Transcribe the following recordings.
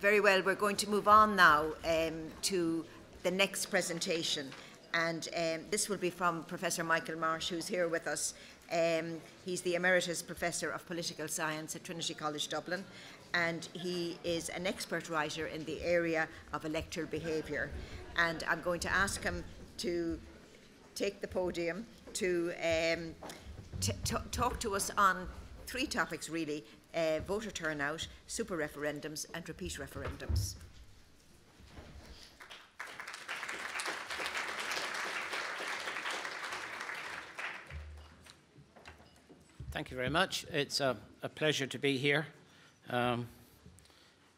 Very well, we're going to move on now um, to the next presentation. And um, this will be from Professor Michael Marsh, who's here with us. Um, he's the Emeritus Professor of Political Science at Trinity College Dublin, and he is an expert writer in the area of electoral behaviour. And I'm going to ask him to take the podium to um, talk to us on three topics really uh, voter turnout, super referendums, and repeat referendums. Thank you very much. It's a, a pleasure to be here. Um,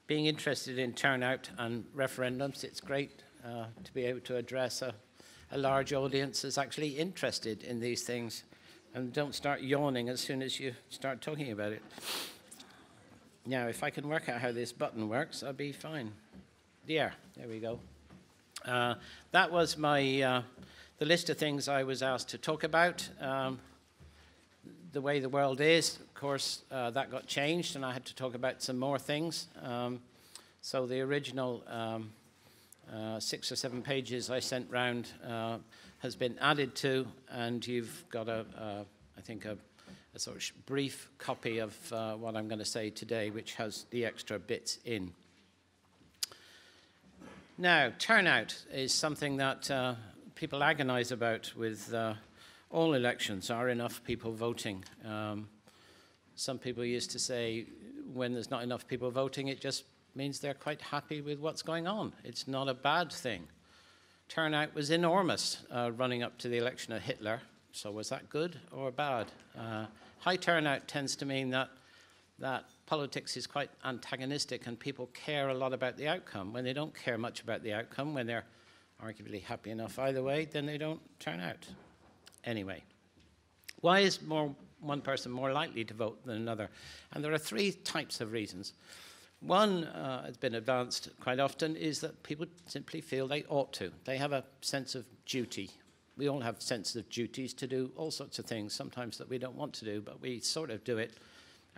being interested in turnout and referendums, it's great uh, to be able to address a, a large audience that's actually interested in these things and don't start yawning as soon as you start talking about it. Now, if I can work out how this button works, I'll be fine. Yeah, there we go. Uh, that was my uh, the list of things I was asked to talk about. Um, the way the world is, of course, uh, that got changed, and I had to talk about some more things. Um, so the original um, uh, six or seven pages I sent round uh, has been added to, and you've got I think, a, a, sort of brief copy of uh, what I'm going to say today, which has the extra bits in. Now, turnout is something that uh, people agonize about with uh, all elections. Are enough people voting? Um, some people used to say when there's not enough people voting, it just means they're quite happy with what's going on. It's not a bad thing. Turnout was enormous uh, running up to the election of Hitler. So was that good or bad? Uh, high turnout tends to mean that that politics is quite antagonistic and people care a lot about the outcome. When they don't care much about the outcome, when they're arguably happy enough either way, then they don't turn out. Anyway, why is more, one person more likely to vote than another? And there are three types of reasons. One uh, has been advanced quite often is that people simply feel they ought to. They have a sense of duty. We all have sense of duties to do all sorts of things, sometimes that we don't want to do, but we sort of do it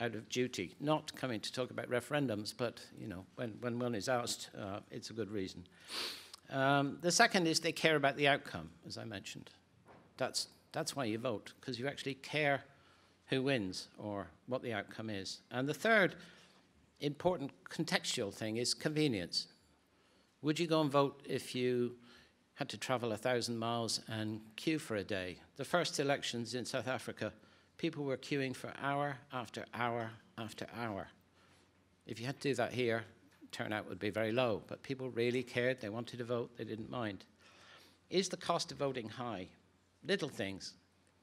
out of duty. Not coming to talk about referendums, but you know, when, when one is asked, uh, it's a good reason. Um, the second is they care about the outcome, as I mentioned. That's, that's why you vote, because you actually care who wins or what the outcome is. And the third important contextual thing is convenience. Would you go and vote if you had to travel a thousand miles and queue for a day? The first elections in South Africa, people were queuing for hour after hour after hour. If you had to do that here, turnout would be very low, but people really cared, they wanted to vote, they didn't mind. Is the cost of voting high? Little things.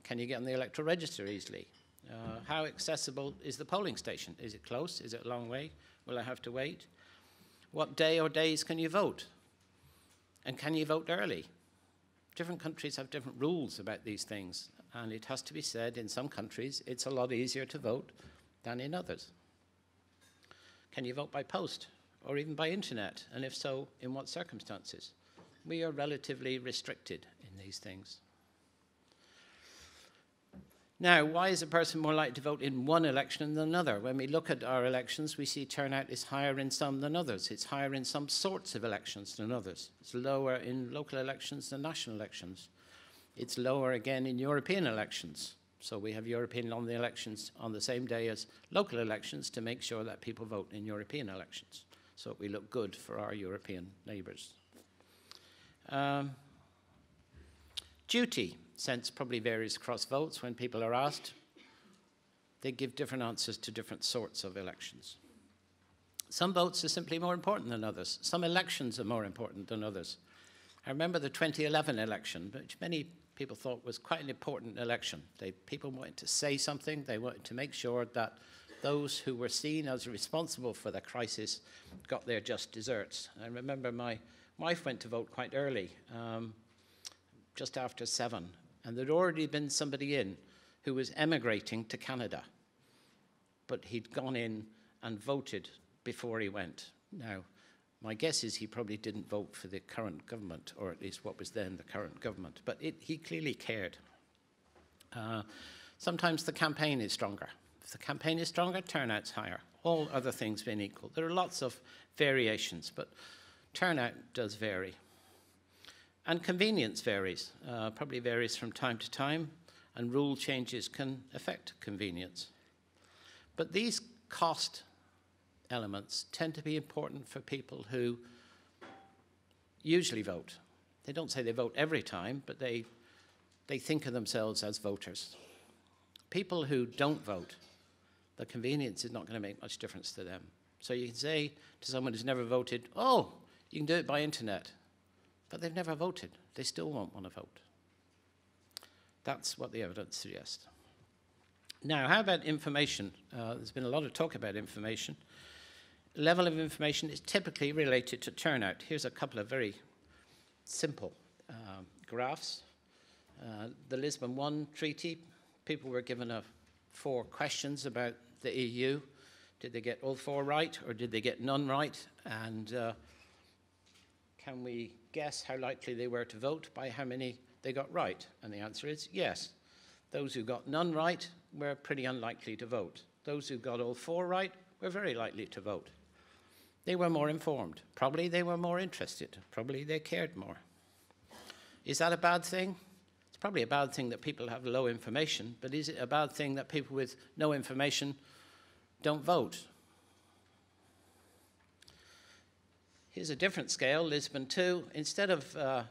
Can you get on the electoral register easily? Uh, how accessible is the polling station? Is it close? Is it a long way? Will I have to wait? What day or days can you vote? And can you vote early? Different countries have different rules about these things, and it has to be said in some countries it's a lot easier to vote than in others. Can you vote by post or even by internet? And if so, in what circumstances? We are relatively restricted in these things. Now, why is a person more likely to vote in one election than another? When we look at our elections, we see turnout is higher in some than others. It's higher in some sorts of elections than others. It's lower in local elections than national elections. It's lower again in European elections. So we have European on the elections on the same day as local elections to make sure that people vote in European elections. So we look good for our European neighbours. Um, duty sense probably varies across votes when people are asked. They give different answers to different sorts of elections. Some votes are simply more important than others. Some elections are more important than others. I remember the 2011 election, which many people thought was quite an important election. They, people wanted to say something, they wanted to make sure that those who were seen as responsible for the crisis got their just desserts. I remember my wife went to vote quite early, um, just after seven, and there'd already been somebody in who was emigrating to Canada. But he'd gone in and voted before he went. Now, my guess is he probably didn't vote for the current government, or at least what was then the current government, but it, he clearly cared. Uh, sometimes the campaign is stronger. If the campaign is stronger, turnout's higher. All other things being equal. There are lots of variations, but turnout does vary. And convenience varies, uh, probably varies from time to time, and rule changes can affect convenience. But these cost elements tend to be important for people who usually vote. They don't say they vote every time, but they, they think of themselves as voters. People who don't vote, the convenience is not going to make much difference to them. So you can say to someone who's never voted, oh, you can do it by internet. But they've never voted. They still won't want to vote. That's what the evidence suggests. Now, how about information? Uh, there's been a lot of talk about information. Level of information is typically related to turnout. Here's a couple of very simple uh, graphs. Uh, the Lisbon I Treaty, people were given a, four questions about the EU. Did they get all four right or did they get none right? And uh, can we guess how likely they were to vote by how many they got right? And the answer is yes. Those who got none right were pretty unlikely to vote. Those who got all four right were very likely to vote. They were more informed. Probably they were more interested. Probably they cared more. Is that a bad thing? It's probably a bad thing that people have low information, but is it a bad thing that people with no information don't vote? Here's a different scale, Lisbon 2. Instead of uh,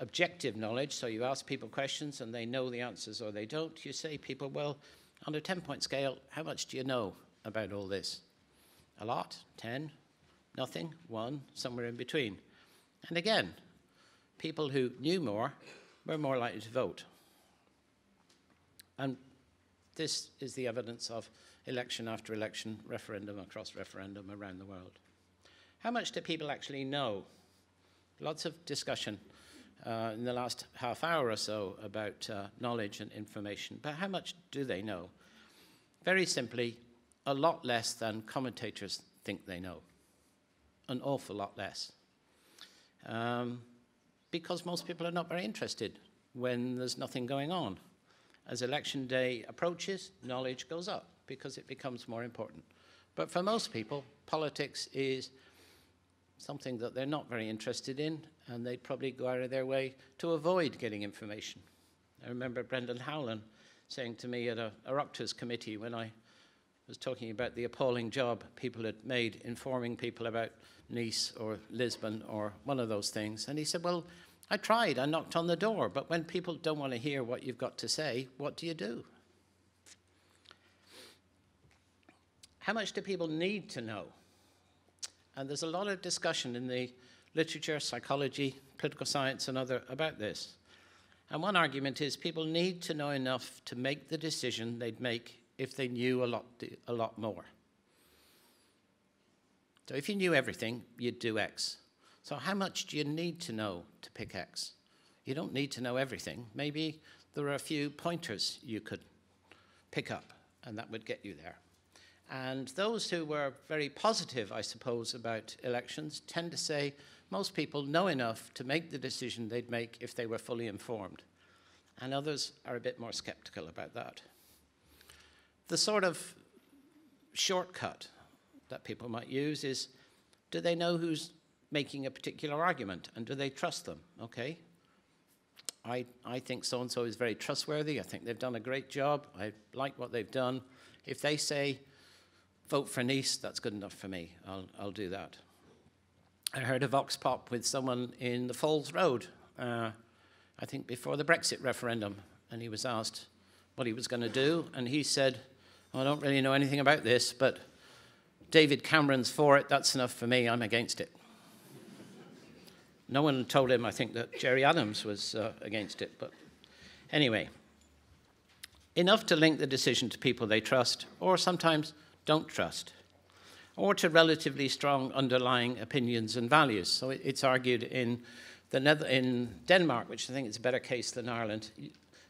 objective knowledge, so you ask people questions and they know the answers or they don't, you say people, well, on a 10 point scale, how much do you know about all this? A lot? 10? Nothing? 1? Somewhere in between. And again, people who knew more were more likely to vote. And this is the evidence of election after election, referendum across referendum around the world. How much do people actually know? Lots of discussion uh, in the last half hour or so about uh, knowledge and information, but how much do they know? Very simply, a lot less than commentators think they know. An awful lot less. Um, because most people are not very interested when there's nothing going on. As election day approaches, knowledge goes up because it becomes more important. But for most people, politics is something that they're not very interested in, and they'd probably go out of their way to avoid getting information. I remember Brendan Howlin saying to me at a Oireachtas committee when I was talking about the appalling job people had made informing people about Nice or Lisbon or one of those things. And he said, Well, I tried, I knocked on the door, but when people don't want to hear what you've got to say, what do you do? How much do people need to know? And there's a lot of discussion in the literature, psychology, political science, and other about this. And one argument is people need to know enough to make the decision they'd make if they knew a lot, a lot more. So if you knew everything, you'd do X. So how much do you need to know to pick X? You don't need to know everything. Maybe there are a few pointers you could pick up, and that would get you there. And those who were very positive, I suppose, about elections tend to say most people know enough to make the decision they'd make if they were fully informed. And others are a bit more skeptical about that. The sort of shortcut that people might use is do they know who's making a particular argument and do they trust them? Okay. I, I think so and so is very trustworthy. I think they've done a great job. I like what they've done. If they say vote for Nice, that's good enough for me. I'll, I'll do that. I heard a vox pop with someone in the Falls Road, uh, I think before the Brexit referendum, and he was asked what he was going to do, and he said, well, I don't really know anything about this, but David Cameron's for it, that's enough for me, I'm against it. No one told him, I think, that Gerry Adams was uh, against it, but anyway. Enough to link the decision to people they trust, or sometimes don't trust, or to relatively strong underlying opinions and values. So it's argued in, the in Denmark, which I think is a better case than Ireland,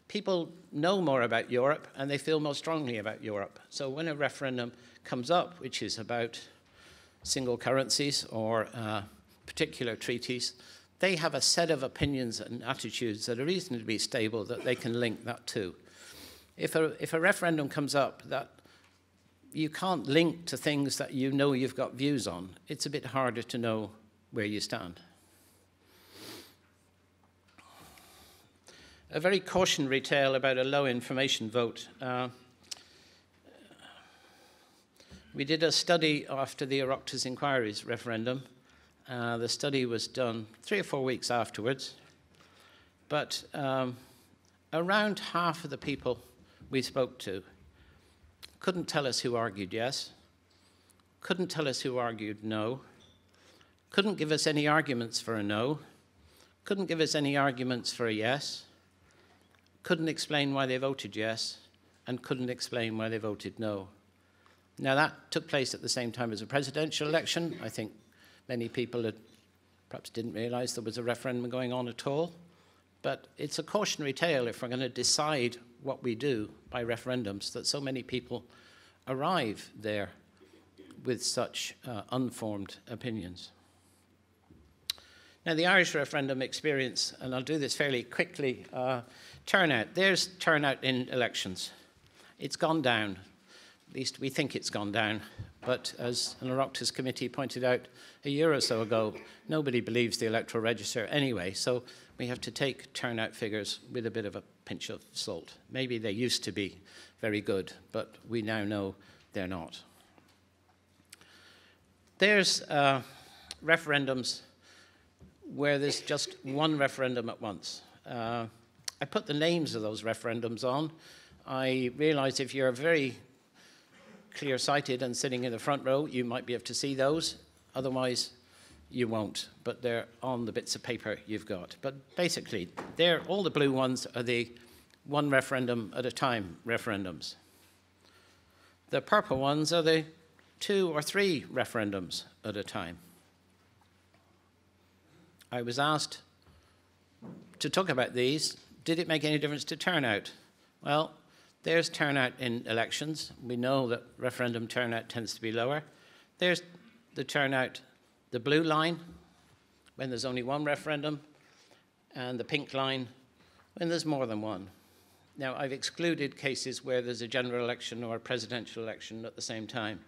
people know more about Europe and they feel more strongly about Europe. So when a referendum comes up, which is about single currencies or uh, particular treaties, they have a set of opinions and attitudes that are reasonably stable that they can link that to. If a, if a referendum comes up that you can't link to things that you know you've got views on. It's a bit harder to know where you stand. A very cautionary tale about a low information vote. Uh, we did a study after the Oireachtas inquiries referendum. Uh, the study was done three or four weeks afterwards, but um, around half of the people we spoke to couldn't tell us who argued yes, couldn't tell us who argued no, couldn't give us any arguments for a no, couldn't give us any arguments for a yes, couldn't explain why they voted yes, and couldn't explain why they voted no. Now, that took place at the same time as a presidential election. I think many people had, perhaps didn't realize there was a referendum going on at all. But it's a cautionary tale if we're going to decide what we do by referendums that so many people arrive there with such uh, unformed opinions. Now, the Irish referendum experience, and I'll do this fairly quickly uh, turnout. There's turnout in elections. It's gone down at least we think it's gone down. But as an Oireachtas committee pointed out a year or so ago, nobody believes the electoral register anyway. So we have to take turnout figures with a bit of a pinch of salt. Maybe they used to be very good, but we now know they're not. There's uh, referendums where there's just one referendum at once. Uh, I put the names of those referendums on. I realize if you're a very clear sighted and sitting in the front row, you might be able to see those. Otherwise, you won't, but they're on the bits of paper you've got. But basically, they're, all the blue ones are the one referendum at a time referendums. The purple ones are the two or three referendums at a time. I was asked to talk about these. Did it make any difference to turnout? Well, there's turnout in elections. We know that referendum turnout tends to be lower. There's the turnout, the blue line, when there's only one referendum, and the pink line, when there's more than one. Now, I've excluded cases where there's a general election or a presidential election at the same time.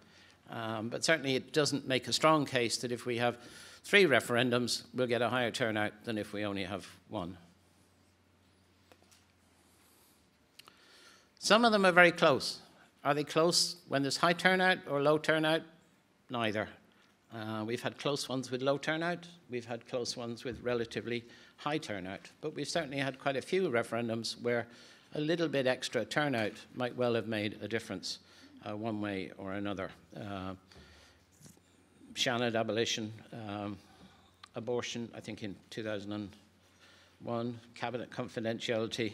Um, but certainly it doesn't make a strong case that if we have three referendums, we'll get a higher turnout than if we only have one. Some of them are very close. Are they close when there's high turnout or low turnout? Neither. Uh, we've had close ones with low turnout. We've had close ones with relatively high turnout. But we've certainly had quite a few referendums where a little bit extra turnout might well have made a difference uh, one way or another. Uh, Seanad abolition, um, abortion, I think in 2001, cabinet confidentiality,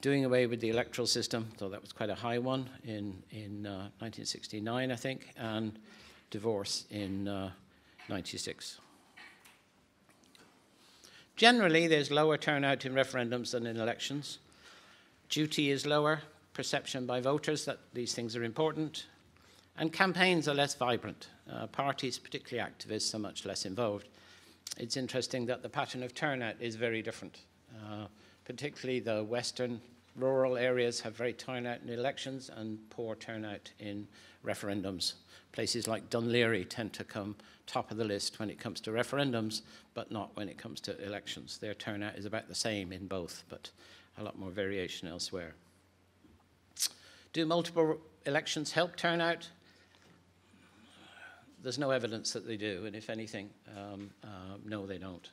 doing away with the electoral system, though that was quite a high one in, in uh, 1969, I think, and divorce in uh, 96. Generally, there's lower turnout in referendums than in elections. Duty is lower, perception by voters that these things are important, and campaigns are less vibrant. Uh, parties, particularly activists, are much less involved. It's interesting that the pattern of turnout is very different, uh, particularly the Western rural areas have very turnout in elections and poor turnout in referendums. Places like Laoghaire tend to come top of the list when it comes to referendums, but not when it comes to elections. Their turnout is about the same in both, but a lot more variation elsewhere. Do multiple elections help turnout? There's no evidence that they do, and if anything, um, uh, no, they don't.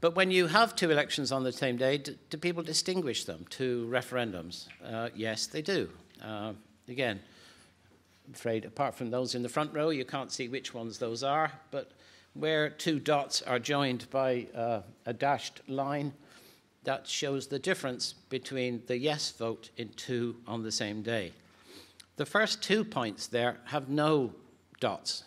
But when you have two elections on the same day, do, do people distinguish them, two referendums? Uh, yes, they do. Uh, again, I'm afraid apart from those in the front row, you can't see which ones those are, but where two dots are joined by uh, a dashed line, that shows the difference between the yes vote in two on the same day. The first two points there have no dots.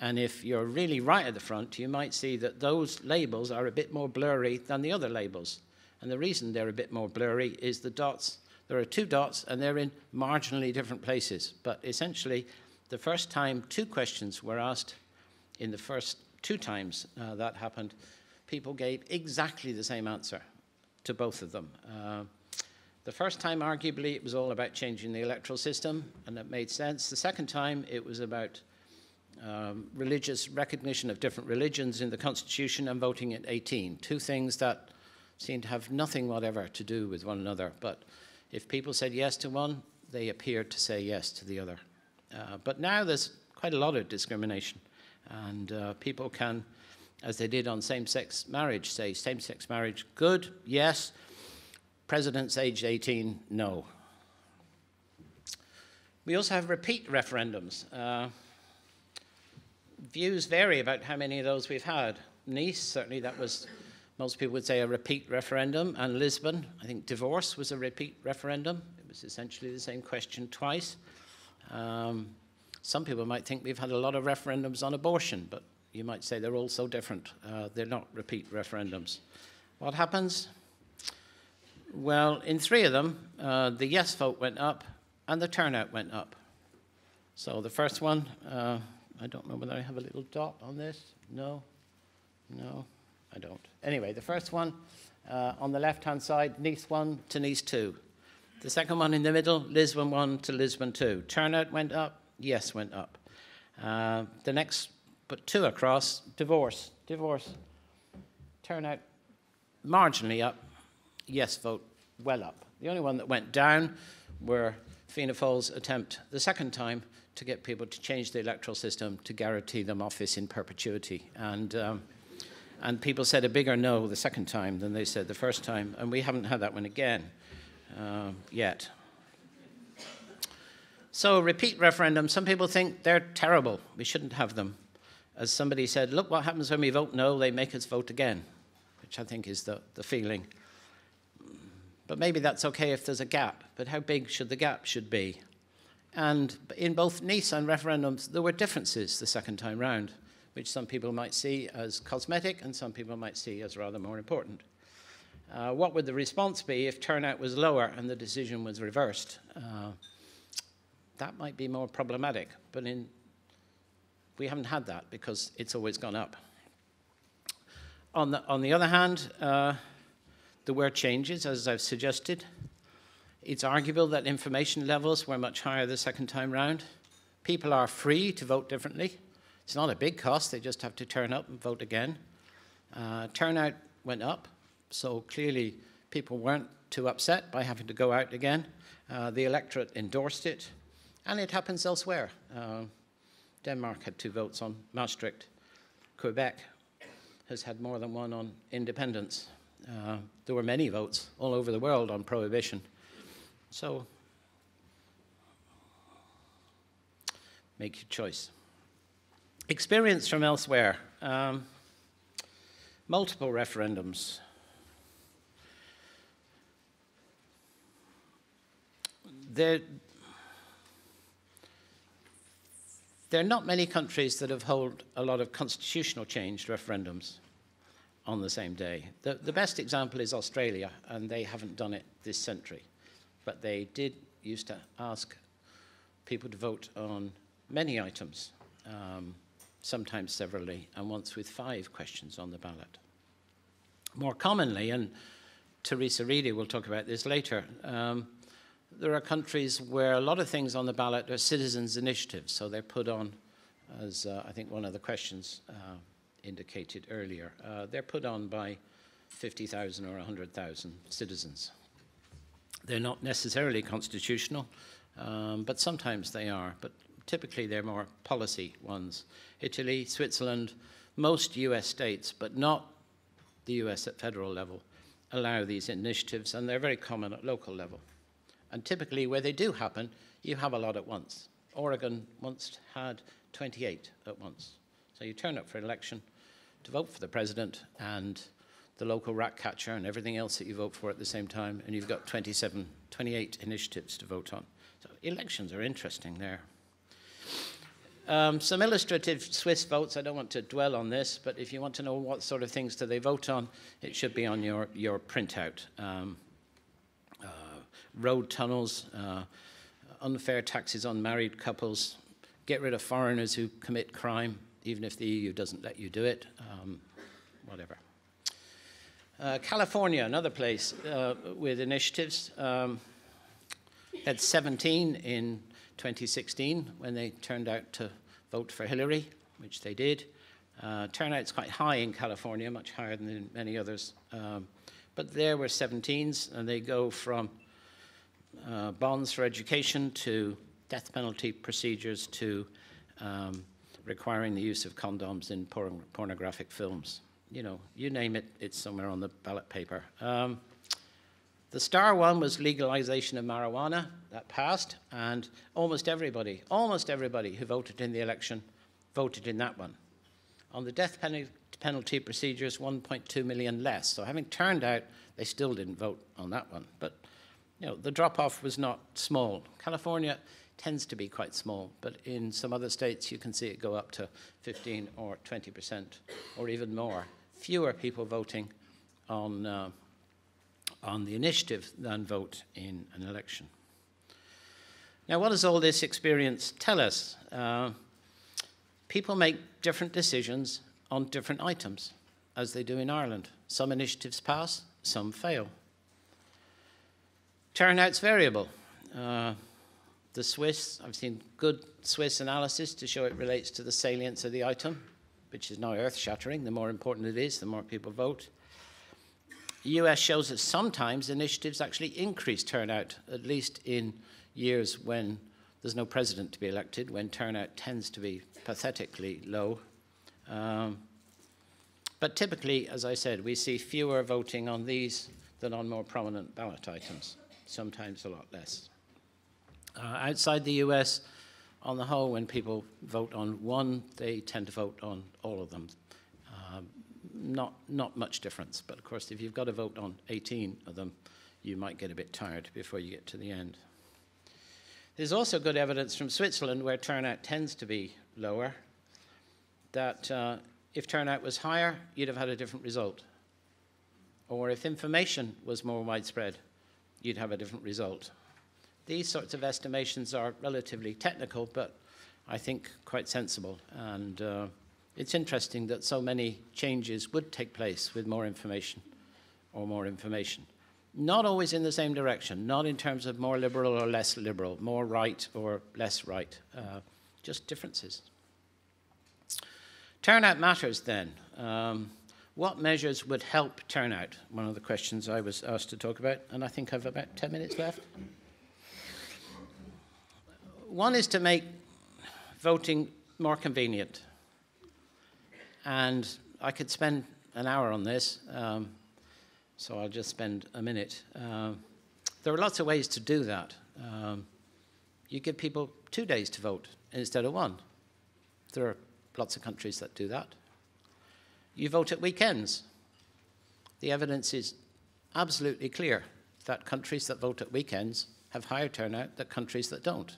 And if you're really right at the front, you might see that those labels are a bit more blurry than the other labels. And the reason they're a bit more blurry is the dots. There are two dots and they're in marginally different places. But essentially, the first time two questions were asked, in the first two times uh, that happened, people gave exactly the same answer to both of them. Uh, The first time, arguably, it was all about changing the electoral system, and that made sense. The second time, it was about um, religious recognition of different religions in the Constitution and voting at 18. Two things that seem to have nothing whatever to do with one another. But if people said yes to one, they appeared to say yes to the other. Uh, but now there's quite a lot of discrimination, and uh, people can, as they did on same sex marriage, say same sex marriage good, yes Presidents aged 18, no. We also have repeat referendums. Uh, views vary about how many of those we've had. Nice, certainly that was, most people would say, a repeat referendum. And Lisbon, I think divorce was a repeat referendum. It was essentially the same question twice. Um, some people might think we've had a lot of referendums on abortion, but you might say they're all so different. Uh, they're not repeat referendums. What happens? Well, in three of them, uh, the yes vote went up and the turnout went up. So the first one, uh, I don't know whether I have a little dot on this. No, no, I don't. Anyway, the first one uh, on the left hand side, Nice 1 to Nice 2. The second one in the middle, Lisbon 1 to Lisbon 2. Turnout went up, yes went up. Uh, the next, but two across, divorce, divorce. Turnout marginally up, yes vote well up. The only one that went down were Fianna Fáil's attempt the second time to get people to change the electoral system to guarantee them office in perpetuity. And, um, and people said a bigger no the second time than they said the first time, and we haven't had that one again uh, yet. So, repeat referendums, some people think they're terrible. We shouldn't have them. As somebody said, look what happens when we vote no, they make us vote again, which I think is the, the feeling. But maybe that's okay if there's a gap. But how big should the gap should be? And in both Nice and referendums, there were differences the second time round, which some people might see as cosmetic and some people might see as rather more important. Uh, what would the response be if turnout was lower and the decision was reversed? Uh, that might be more problematic, but in, we haven't had that because it's always gone up. On the, on the other hand, uh, there were changes, as I've suggested. It's arguable that information levels were much higher the second time round. People are free to vote differently. It's not a big cost, they just have to turn up and vote again. Uh, turnout went up, so clearly people weren't too upset by having to go out again. Uh, the electorate endorsed it, and it happens elsewhere. Uh, Denmark had two votes on Maastricht. Quebec has had more than one on independence. Uh, there were many votes all over the world on prohibition. So, make your choice. Experience from elsewhere. Um, multiple referendums. There, there are not many countries that have held a lot of constitutional change referendums on the same day. The, the best example is Australia, and they haven't done it this century. But they did used to ask people to vote on many items, um, sometimes severally, and once with five questions on the ballot. More commonly, and Theresa Reidy will talk about this later, um, there are countries where a lot of things on the ballot are citizens' initiatives, so they're put on, as uh, I think one of the questions uh, indicated earlier. Uh, they're put on by 50,000 or 100,000 citizens. They're not necessarily constitutional, um, but sometimes they are. But typically they're more policy ones. Italy, Switzerland, most US states, but not the US at federal level, allow these initiatives, and they're very common at local level. And typically, where they do happen, you have a lot at once. Oregon once had 28 at once. So you turn up for an election, to vote for the president and the local rat catcher and everything else that you vote for at the same time, and you've got 27, 28 initiatives to vote on. So elections are interesting there. Um, some illustrative Swiss votes. I don't want to dwell on this, but if you want to know what sort of things do they vote on, it should be on your, your printout. Um, uh, road tunnels, uh, unfair taxes on married couples, get rid of foreigners who commit crime, even if the EU doesn't let you do it, um, whatever. Uh, California, another place uh, with initiatives, um, had 17 in 2016 when they turned out to vote for Hillary, which they did. Uh, turnout's quite high in California, much higher than in many others. Um, but there were 17s, and they go from uh, bonds for education to death penalty procedures to um, requiring the use of condoms in porn pornographic films. You know, you name it, it's somewhere on the ballot paper. Um, the star one was legalization of marijuana. That passed, and almost everybody, almost everybody who voted in the election voted in that one. On the death penalty, penalty procedures, 1.2 million less. So having turned out, they still didn't vote on that one. But you know, the drop-off was not small. California tends to be quite small, but in some other states you can see it go up to 15 or 20 percent, or even more. Fewer people voting on, uh, on the initiative than vote in an election. Now, what does all this experience tell us? Uh, people make different decisions on different items, as they do in Ireland. Some initiatives pass, some fail. Turnout's variable. Uh, the Swiss, I've seen good Swiss analysis to show it relates to the salience of the item, which is now earth shattering. The more important it is, the more people vote. The US shows that sometimes initiatives actually increase turnout, at least in years when there's no president to be elected, when turnout tends to be pathetically low. Um, but typically, as I said, we see fewer voting on these than on more prominent ballot items, sometimes a lot less. Uh, outside the US, on the whole, when people vote on one, they tend to vote on all of them. Um, not, not much difference, but of course, if you've got to vote on 18 of them, you might get a bit tired before you get to the end. There's also good evidence from Switzerland, where turnout tends to be lower, that uh, if turnout was higher, you'd have had a different result. Or if information was more widespread, you'd have a different result. These sorts of estimations are relatively technical, but I think quite sensible. And uh, it's interesting that so many changes would take place with more information or more information. Not always in the same direction, not in terms of more liberal or less liberal, more right or less right, uh, just differences. Turnout matters then. Um, what measures would help turnout? One of the questions I was asked to talk about, and I think I have about 10 minutes left. One is to make voting more convenient. And I could spend an hour on this, um, so I'll just spend a minute. Uh, there are lots of ways to do that. Um, you give people two days to vote instead of one. There are lots of countries that do that. You vote at weekends. The evidence is absolutely clear that countries that vote at weekends have higher turnout than countries that don't.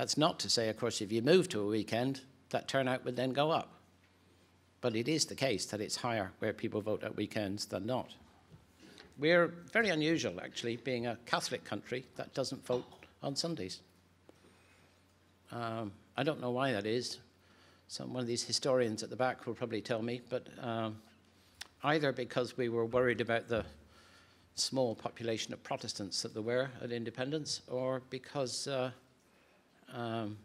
That's not to say, of course, if you move to a weekend, that turnout would then go up. But it is the case that it's higher where people vote at weekends than not. We're very unusual, actually, being a Catholic country that doesn't vote on Sundays. Um, I don't know why that is. Some one of these historians at the back will probably tell me, but um, either because we were worried about the small population of Protestants that there were at independence, or because uh, um,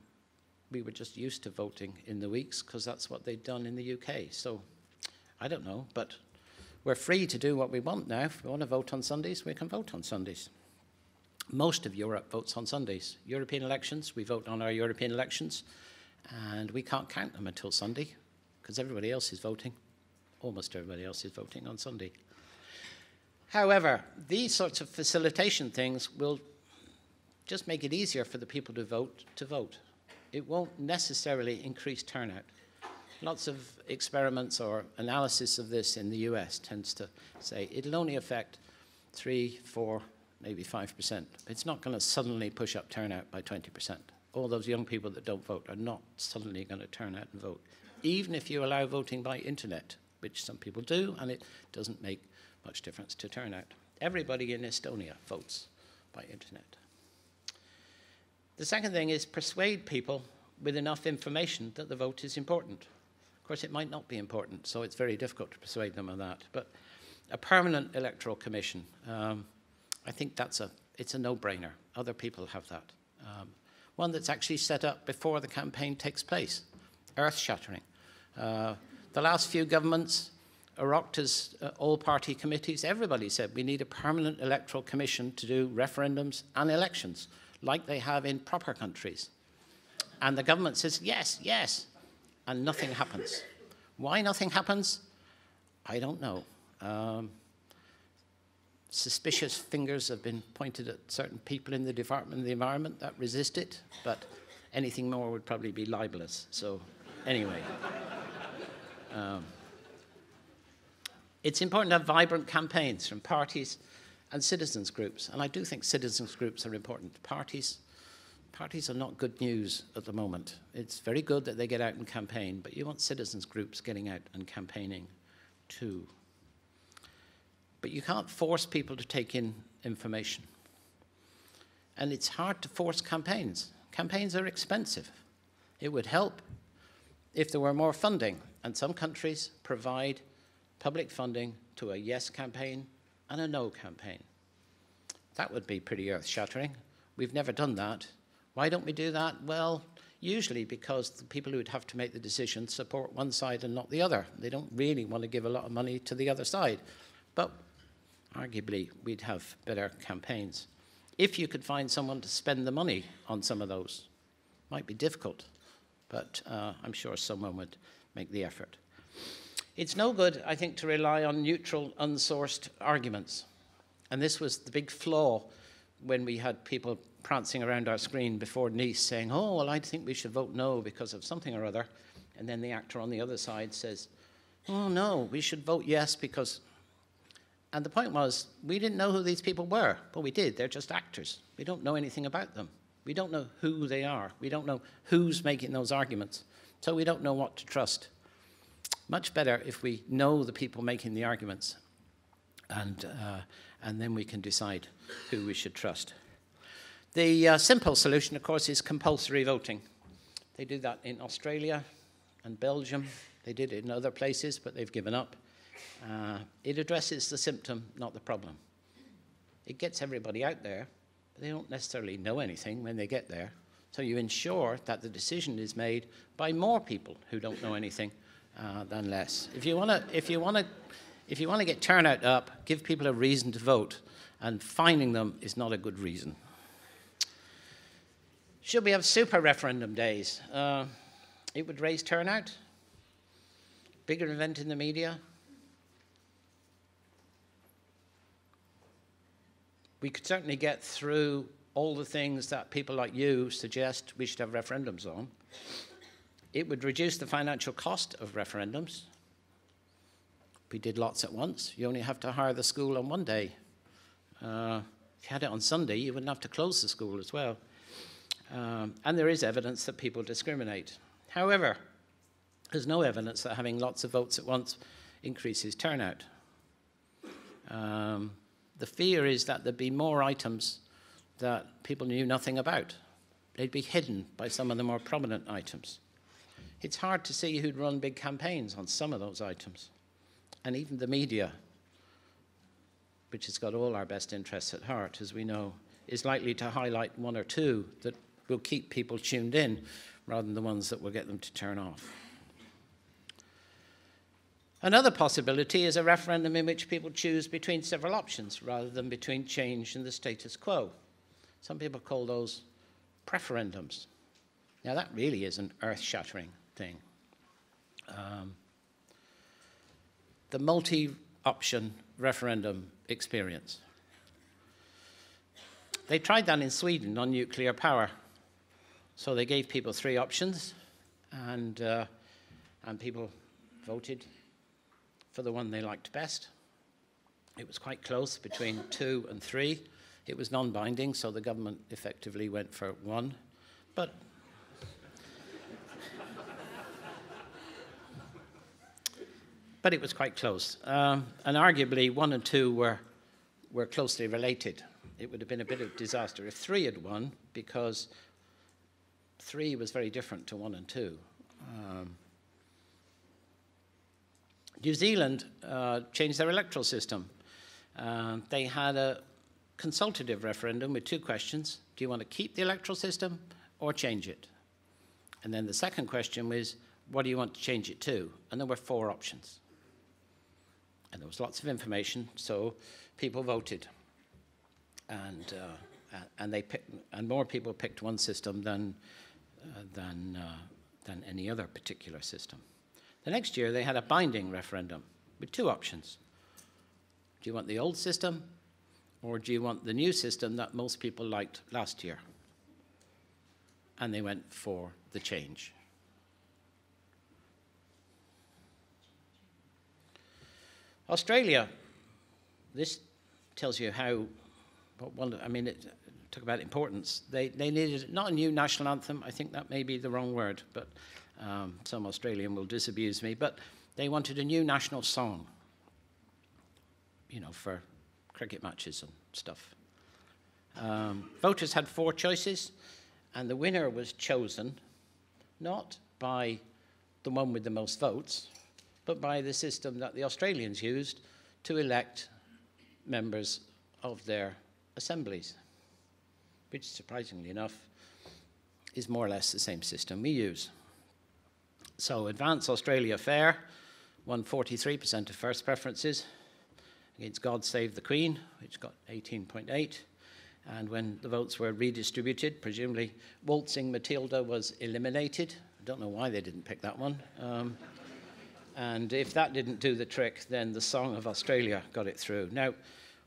we were just used to voting in the weeks because that's what they'd done in the UK. So I don't know, but we're free to do what we want now. If we want to vote on Sundays, we can vote on Sundays. Most of Europe votes on Sundays. European elections, we vote on our European elections, and we can't count them until Sunday because everybody else is voting. Almost everybody else is voting on Sunday. However, these sorts of facilitation things will just make it easier for the people to vote to vote. It won't necessarily increase turnout. Lots of experiments or analysis of this in the US tends to say it'll only affect three, four, maybe 5%. It's not going to suddenly push up turnout by 20%. All those young people that don't vote are not suddenly going to turn out and vote, even if you allow voting by internet, which some people do, and it doesn't make much difference to turnout. Everybody in Estonia votes by internet. The second thing is persuade people with enough information that the vote is important. Of course, it might not be important, so it's very difficult to persuade them of that. But a permanent electoral commission. Um, I think that's a, it's a no-brainer. Other people have that. Um, one that's actually set up before the campaign takes place. Earth-shattering. Uh, the last few governments, Oireachtas, uh, all-party committees, everybody said we need a permanent electoral commission to do referendums and elections, like they have in proper countries. And the government says, yes, yes, and nothing happens. Why nothing happens? I don't know. Um, suspicious fingers have been pointed at certain people in the Department of the Environment that resist it, but anything more would probably be libelous. So, anyway. Um, it's important to have vibrant campaigns from parties and citizens groups, and I do think citizens groups are important. Parties, parties are not good news at the moment. It's very good that they get out and campaign, but you want citizens groups getting out and campaigning too. But you can't force people to take in information. And it's hard to force campaigns. Campaigns are expensive. It would help if there were more funding. And some countries provide public funding to a yes campaign and a no campaign. That would be pretty earth shattering. We've never done that. Why don't we do that? Well, usually because the people who would have to make the decision support one side and not the other. They don't really want to give a lot of money to the other side. But arguably we'd have better campaigns. If you could find someone to spend the money on some of those, might be difficult, but uh, I'm sure someone would make the effort. It's no good, I think, to rely on neutral, unsourced arguments. And this was the big flaw when we had people prancing around our screen before Nice saying, oh, well, I think we should vote no because of something or other. And then the actor on the other side says, oh, no, we should vote yes because and the point was, we didn't know who these people were. but we did. They're just actors. We don't know anything about them. We don't know who they are. We don't know who's making those arguments. So we don't know what to trust. Much better if we know the people making the arguments, and, uh, and then we can decide who we should trust. The uh, simple solution, of course, is compulsory voting. They do that in Australia and Belgium. They did it in other places, but they've given up. Uh, it addresses the symptom, not the problem. It gets everybody out there, but they don't necessarily know anything when they get there. So you ensure that the decision is made by more people who don't know anything uh, than less. If you want to, if you want to, if you want to get turnout up, give people a reason to vote, and finding them is not a good reason. Should we have super referendum days? Uh, it would raise turnout. Bigger event in the media. we could certainly get through all the things that people like you suggest we should have referendums on. It would reduce the financial cost of referendums. We did lots at once. You only have to hire the school on one day. Uh, if you had it on Sunday, you wouldn't have to close the school as well. Um, and there is evidence that people discriminate. However, there's no evidence that having lots of votes at once increases turnout. Um, the fear is that there'd be more items that people knew nothing about. They'd be hidden by some of the more prominent items. It's hard to see who'd run big campaigns on some of those items. And even the media, which has got all our best interests at heart, as we know, is likely to highlight one or two that will keep people tuned in rather than the ones that will get them to turn off. Another possibility is a referendum in which people choose between several options rather than between change and the status quo. Some people call those preferendums. Now, that really is an earth shattering thing. Um, the multi option referendum experience. They tried that in Sweden on nuclear power. So they gave people three options, and, uh, and people voted for the one they liked best. It was quite close between two and three. It was non binding, so the government effectively went for one. But but it was quite close. Um, and arguably, one and two were, were closely related. It would have been a bit of a disaster if three had won, because three was very different to one and two. Um, New Zealand uh, changed their electoral system. Uh, they had a consultative referendum with two questions. Do you want to keep the electoral system or change it? And then the second question was, what do you want to change it to? And there were four options. And there was lots of information, so people voted. And, uh, and, they picked, and more people picked one system than, uh, than, uh, than any other particular system. The next year, they had a binding referendum with two options. Do you want the old system, or do you want the new system that most people liked last year? And they went for the change. Australia, this tells you how, well, I mean, it, talk about importance. They, they needed not a new national anthem, I think that may be the wrong word, but um, some Australian will disabuse me, but they wanted a new national song, you know, for cricket matches and stuff. Um, voters had four choices, and the winner was chosen not by the one with the most votes, but by the system that the Australians used to elect members of their assemblies, which, surprisingly enough, is more or less the same system we use. So, Advance Australia Fair won 43% of first preferences against God Save the Queen, which got 18.8. And when the votes were redistributed, presumably Waltzing Matilda was eliminated. I don't know why they didn't pick that one. Um, and if that didn't do the trick, then the Song of Australia got it through. Now,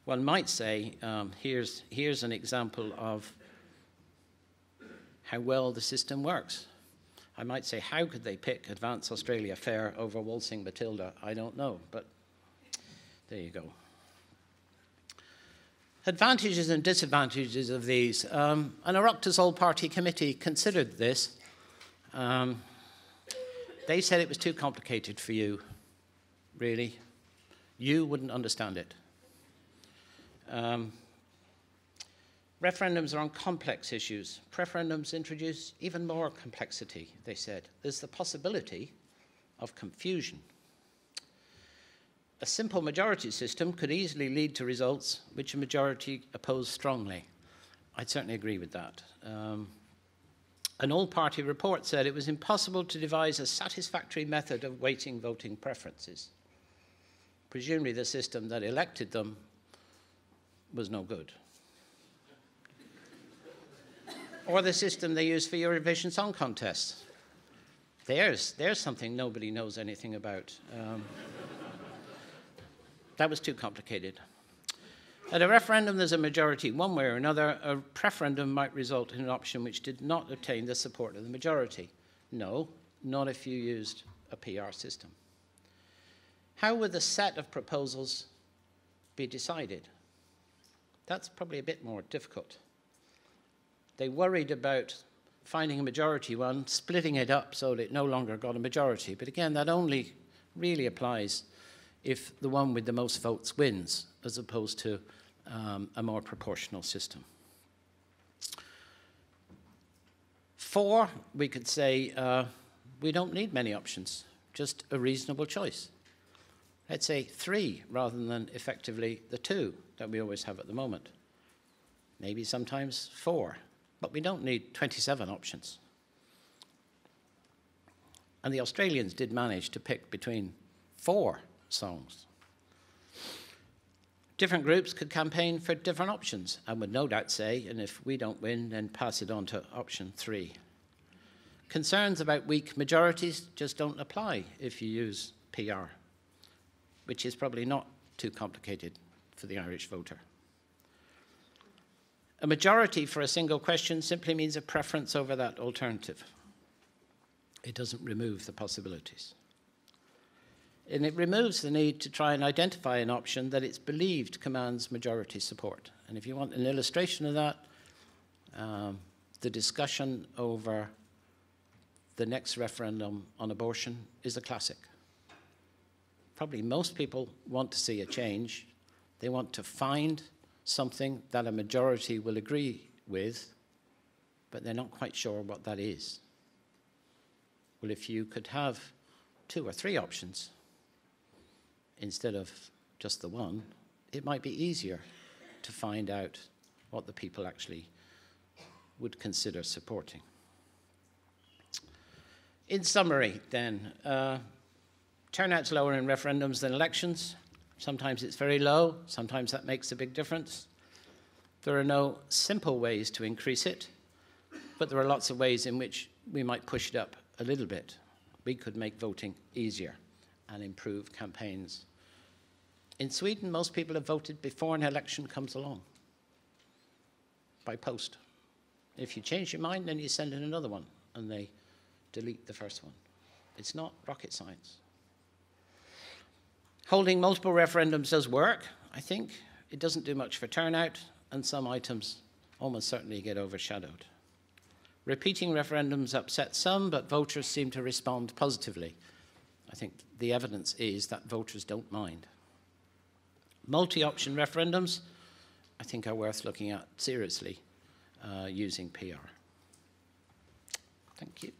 one might say um, here's, here's an example of how well the system works. I might say, how could they pick Advance Australia Fair over Waltzing Matilda? I don't know, but there you go. Advantages and disadvantages of these. Um, an Oireachtas All Party Committee considered this. Um, they said it was too complicated for you, really. You wouldn't understand it. Um, referendums are on complex issues. Preferendums introduce even more complexity, they said. There's the possibility of confusion. A simple majority system could easily lead to results which a majority oppose strongly. I'd certainly agree with that. Um, an all party report said it was impossible to devise a satisfactory method of weighting voting preferences. Presumably, the system that elected them was no good. or the system they use for Eurovision Song Contest. There's, there's something nobody knows anything about. Um, that was too complicated. At a referendum, there's a majority one way or another. A referendum might result in an option which did not obtain the support of the majority. No, not if you used a PR system. How would the set of proposals be decided? That's probably a bit more difficult. They worried about finding a majority one, splitting it up so that it no longer got a majority. But again, that only really applies if the one with the most votes wins, as opposed to um, a more proportional system. Four, we could say uh, we don't need many options, just a reasonable choice. Let's say three rather than effectively the two that we always have at the moment. Maybe sometimes four, but we don't need 27 options. And the Australians did manage to pick between four songs. Different groups could campaign for different options and would no doubt say, and if we don't win, then pass it on to option three. Concerns about weak majorities just don't apply if you use PR, which is probably not too complicated for the Irish voter. A majority for a single question simply means a preference over that alternative. It doesn't remove the possibilities and it removes the need to try and identify an option that it's believed commands majority support. And if you want an illustration of that, um, the discussion over the next referendum on abortion is a classic. Probably most people want to see a change. They want to find something that a majority will agree with, but they're not quite sure what that is. Well, if you could have two or three options, instead of just the one, it might be easier to find out what the people actually would consider supporting. In summary, then, uh, turnout's lower in referendums than elections. Sometimes it's very low, sometimes that makes a big difference. There are no simple ways to increase it, but there are lots of ways in which we might push it up a little bit. We could make voting easier and improve campaigns. In Sweden, most people have voted before an election comes along by post. If you change your mind, then you send in another one and they delete the first one. It's not rocket science. Holding multiple referendums does work, I think. It doesn't do much for turnout, and some items almost certainly get overshadowed. Repeating referendums upset some, but voters seem to respond positively. I think the evidence is that voters don't mind multi-option referendums, I think are worth looking at seriously uh, using PR. Thank you.